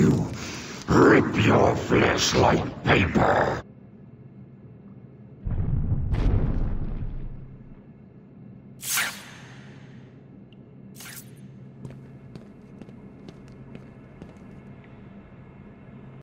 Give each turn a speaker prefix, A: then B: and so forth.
A: you. Rip your flesh like paper.